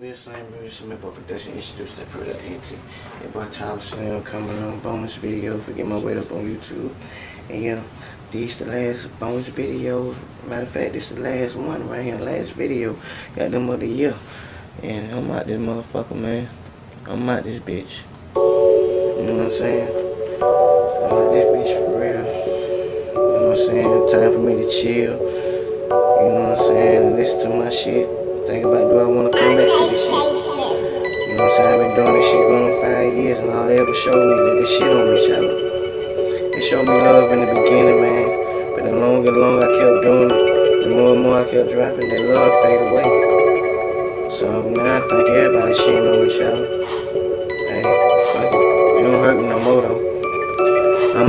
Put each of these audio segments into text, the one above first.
Real Slam, Real Slam, Production introduced the product AT. Your boy Tall Slim coming on bonus video for get my weight up on YouTube. And yeah, these the last bonus videos. Matter of fact, this the last one right here, last video. Got them of the year. And I'm out this motherfucker, man. I'm out this bitch. You know what I'm saying? I'm out this bitch for real. You know what I'm saying? Time for me to chill. You know what I'm saying? Listen to my shit. Think about do I want to come back to this shit. You know what I'm saying? I've been doing this shit going five years and all they ever showed me that this shit on me, shout They showed me love in the beginning, man. But the longer and longer I kept doing it, the more and more I kept dropping, that love fade away. So now I think everybody shitting on me, shout Hey, fuck it. It don't hurt me no more though.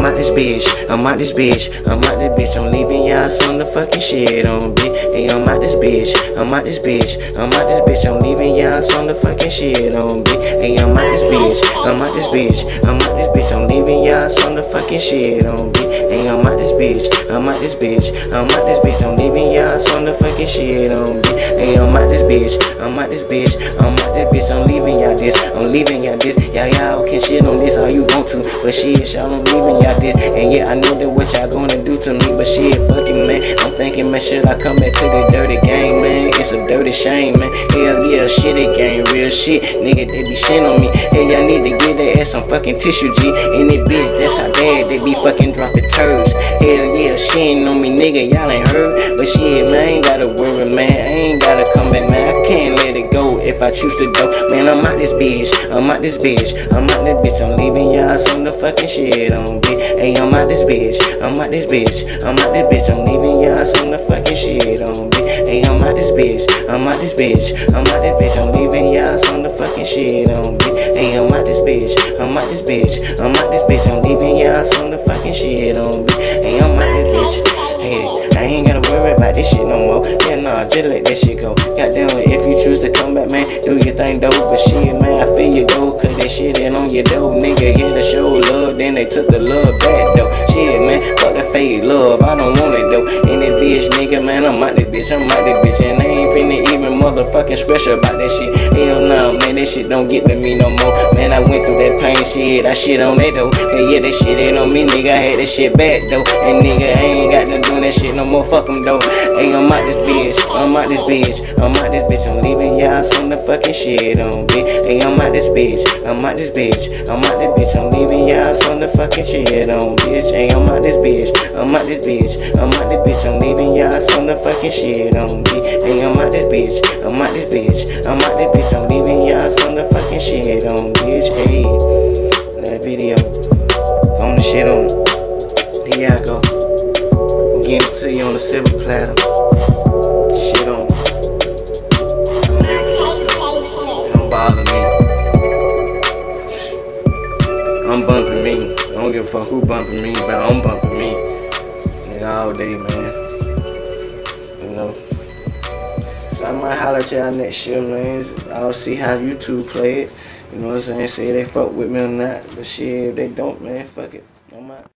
I'm out this bitch, I'm out this bitch, I'm out this bitch, I'm leaving y'all some the fucking shit on bitch. Hey, I'm out this bitch, I'm out this bitch, I'm out this bitch, I'm leaving y'all some the fucking shit on bitch. Hey, I'm out this bitch, I'm out this bitch, I'm out this bitch, I'm leaving y'all some the fucking shit on bitch. Hey, I'm out this bitch, I'm out this bitch, I'm out this bitch, I'm leaving y'all some the fucking shit on bitch. Hey, I'm out this bitch, I'm out this bitch, I'm out this bitch, I'm leaving y'all this, I'm leaving y'all this. Y'all y'all can shit on this all you want to, but shit, y'all I'm leaving y'all this. And yeah, I know that what y'all gonna do to me, but shit, fuck it, man. I'm thinking, man, should I come back to the dirty game, man? It's a dirty shame, man. Hell yeah, shit, it game, real shit. Nigga, they be shitting on me. Hey, y'all need to get their ass some fucking tissue, G. And it bitch, that's how bad they be fucking dropping turds. Hell yeah, shitting on me, nigga, y'all ain't heard. But shit, man, I ain't gotta worry, man. Can't let it go if I choose to go. Man, I'm out this bitch, I'm out this bitch, I'm out this bitch. I'm leaving y'all some the fucking shit on, bitch. Hey, I'm out this bitch, I'm out this bitch, I'm out this bitch. I'm leaving y'all some the fucking shit on, bitch. Hey, I'm out this bitch, I'm out this bitch, I'm out this bitch. I'm leaving y'all some the fucking shit on, bitch. Hey, I'm out this bitch, I'm out this bitch, I'm out this bitch. I'm leaving y'all some the fucking shit on, bitch. Hey, I'm out this bitch. Hey, I ain't gotta this shit no more. Yeah, nah, just let that shit go. Goddamn if you choose to come back, man, do your thing, though. But shit, man, I feel you go, cause that shit ain't on your dough. Nigga, here to show love, then they took the love back, though. Shit, man, fuck that fake love, I don't want it, though. That bitch, nigga, man, I'm out this bitch, I'm out this bitch. And I ain't finna even motherfucking scratch about that shit. Hell nah, man, that shit don't get to me no more. Man, I went through that pain shit, I shit on that, though. And yeah, that shit ain't on me, nigga, I had that shit back, though. And nigga, I ain't got to do that shit no more, fuck them, though. Hey, I'm out this bitch, I'm out this bitch, I'm out this bitch, I'm leaving y'all some the fucking shit on, bitch. Hey, I'm out this bitch, I'm out this bitch, I'm out this bitch, I'm leaving y'all some the fucking shit on, bitch. Hey, I'm out this bitch, I'm out this bitch, I'm out this bitch, I'm leaving y'all some the fucking shit on, bitch. Hey, I'm out this bitch, I'm out this bitch, I'm out this bitch, shit on, bitch. Hey, that video, on the shit on. Here I go. Get it to you on the silver platter. Shit on. Don't bother me. I'm bumping me. I don't give a fuck who bumping me, but I'm bumping me. Nigga, all day, man. You know. So I might holler at y'all next year, man. I'll see how YouTube play it. You know what I'm saying? Say they fuck with me or not. But shit, if they don't, man, fuck it. I'm out.